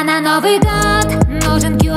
А на Новый год нужен кино